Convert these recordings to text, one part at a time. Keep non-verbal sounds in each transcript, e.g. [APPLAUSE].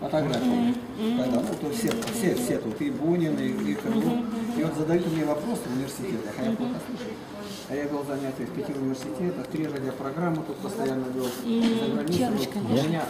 Фотографии. Когда, ну, то все, все, все тут, и Бунин, и, и Крылов. И вот задают мне вопросы в университетах, а я плохо слушаю. А я вел занятия в пяти университетах, три радиопрограммы тут постоянно вел. Чарочка, был. У меня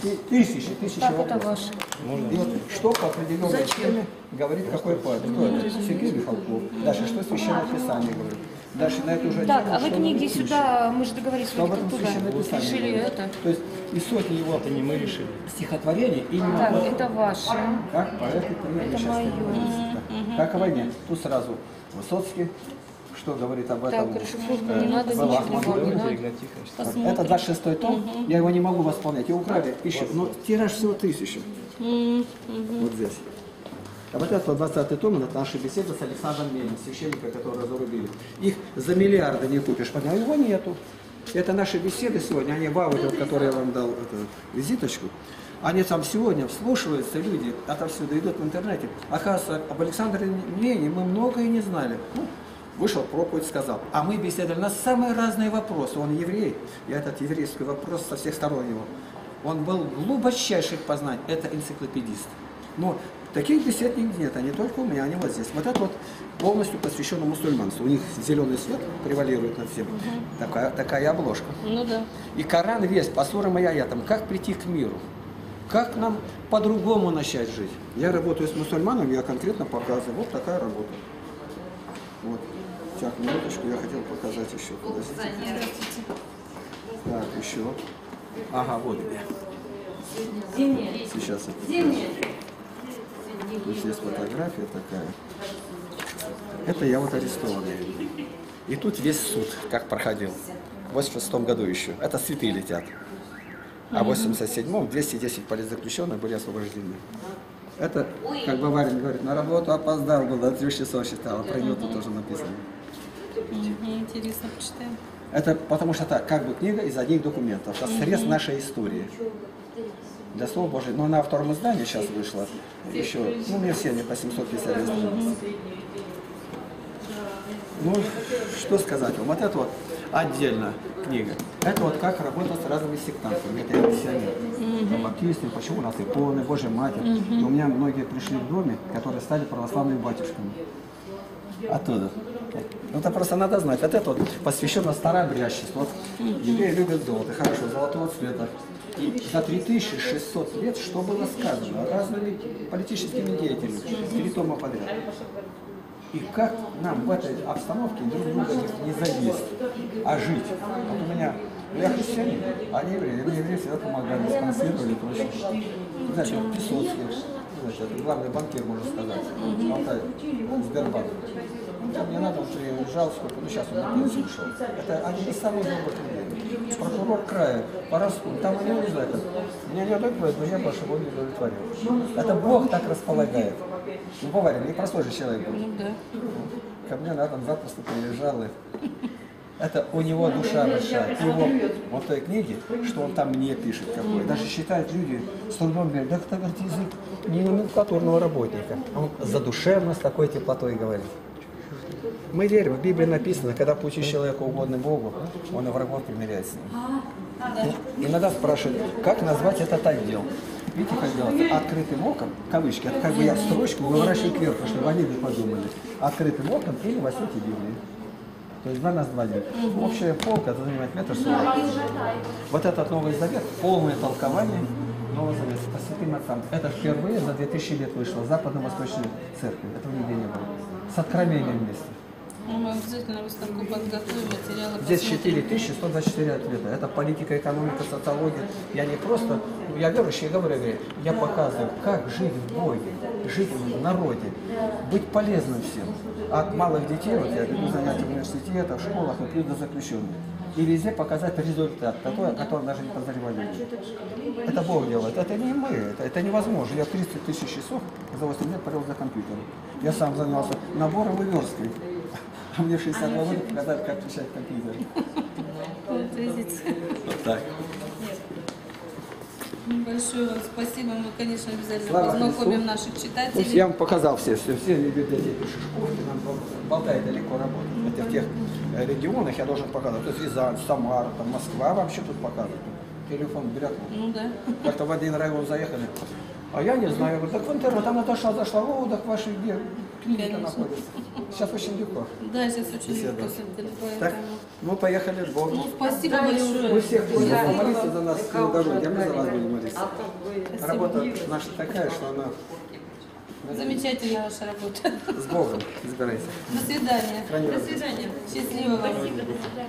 ты- тысячи, тысячи Так, это вопросов. ваш. И вот что по определенной теме говорит какой поэт. Кто это? Сергей Михалков. Дальше что священное писание говорит. Дальше на эту же Так, тему, а вы книги сюда, мы же договорились, Что об этом туда писание решили это. То есть и сотни его Это не мы решили. стихотворений именно Так, вот это ваше. как поэт и. Это говорится. Как о войне. Тут сразу Высоцкий, что говорит об этом. Так, расшифровку э, не надо, ничего Давайте надо. Посмотрим. Это 26 том, я его не могу восполнять. Его украли еще, но тираж всего тысячу. Вот здесь. Это 20 том, это наши беседы с Александром Ленин, священника, которого зарубили. Их за миллиарды не купишь, потому его нету. Это наши беседы сегодня, они в аудио, которые я вам дал эту визиточку. Они там сегодня вслушиваются, люди отовсюду идут в интернете. Оказывается, об Александре Ленине мы многое не знали. Ну, вышел проповедь, сказал. А мы беседовали на самые разные вопросы. Он еврей, я этот еврейский вопрос со всех сторон его. Он был глубочайших познаний. Это энциклопедист. Но таких бесед нигде нет, они только у меня, они вот здесь. Вот это вот полностью посвящено мусульманству. У них зеленый свет превалирует над всем. Такая, такая обложка. Ну да. И Коран весь, по сурам и аятам, как прийти к миру. Как нам по-другому начать жить? Я работаю с мусульманами, я конкретно показываю. Вот такая работа. Вот. Так, минуточку, я хотел показать еще. Подождите. Так, еще. Ага, вот. Сейчас это. Тут есть фотография такая. Это я вот арестованный. И тут весь суд, как проходил. В 86 году еще. Это цветы летят. А в 87-м 210 политзаключенных были освобождены. Это, как Баварин говорит, на работу опоздал, был до трех часов считал. Про него тут тоже написано. Интересно, почитаем. Это потому что это как бы книга из одних документов. Это срез нашей истории. Для Слова Божьего. Но она во втором издании сейчас вышла. Еще, ну, мне все, мне по 750 лет. Ну, что сказать вам? Вот это вот отдельно книга. Это вот как работать с разными сектантами. Это я миссионер. Там Баптисты, почему у нас иконы, Божья Матерь. И у меня многие пришли в доме, которые стали православными батюшками. Оттуда. Ну, это просто надо знать. Вот это вот посвящено старообрядчеству. Вот евреи любят золото, хорошо, золотого цвета. И за 3600 лет что было сказано разными политическими деятелями? Три тома подряд. И как нам в этой обстановке друг друга не, зависеть, а жить? Вот у меня, я христианин, а не евреи. Мне евреи всегда помогали, спонсировали и прочее. Вот Песоцкий, это главный банкир, можно сказать, Сбербанк. Мне надо, он приезжал сколько, ну сейчас он на пенсию ушел. Это один из самых добрых людей. Прокурор края, по Раскулу, там они как. Меня не удовлетворяет, но я больше его не удовлетворил. Это Бог так располагает. Ну, Баварин, не простой же человек был. Ну да. Ко мне на дом запросто приезжал. И... Это у него душа большая. Его вот той книге, что он там мне пишет какой. Даже считают люди с трудом говорят, да это, говорит, язык не номенклатурного работника. Он задушевно с такой теплотой говорит. Мы верим, в Библии написано, когда пути человека угодны Богу, он и врагов примиряет с ним. Иногда спрашивают, как назвать этот отдел? Видите, как делается? Открытым оком, кавычки, это как бы я строчку выворачиваю кверху, чтобы они не подумали. Открытым оком или во свете Библии. То есть два названия. Общая полка это занимает метр сорок. Вот этот Новый Завет, полное толкование Нового Завета по святым отцам. Это впервые за 2000 лет вышло в Западно-Восточной церкви. Этого нигде не было. С откровением вместе. Ну, мы обязательно выставку подготовим, материалы Здесь посмотрим. 4124 ответа. Это политика, экономика, социология. Я не просто, я верующий, я говорю, я говорю, я показываю, как жить в Боге, жить в народе, быть полезным всем. От малых детей, вот я веду занятия в университетах, в школах, и плюс до заключенных. И везде показать результат, который, о котором даже не подозревали люди. Это Бог делает, это не мы, это, это невозможно. Я 30 тысяч часов за 8 лет провел за компьютером. Я сам занимался набором и версткой. [LAUGHS] А мне в 62 года показали, как печать компьютер. Вот так. Большое вам спасибо. Мы, конечно, обязательно Слава познакомим Христу. наших читателей. я вам показал все, все, все библиотеки Шишковки, нам Болтай далеко работает. Это в тех регионах я должен показывать. То есть Рязань, Самара, там, Москва вообще тут показывают. телефон брякнул. Ну да. Как-то в один район заехали. А я не знаю. Я говорю, так в интернет, там Наташа зашла, о, так ваши где клиника Конечно. находится. Сейчас очень легко. Да, сейчас очень легко Так, мы поехали к Богу. Ну, спасибо Мы большое. всех просим Да. помолиться за нас на дороге, а мы за вас будем молиться. А вы... Работа наша такая, что она Замечательная ваша работа. с Богом. Избирайся. До свидания. Храни вас. Счастливо вам.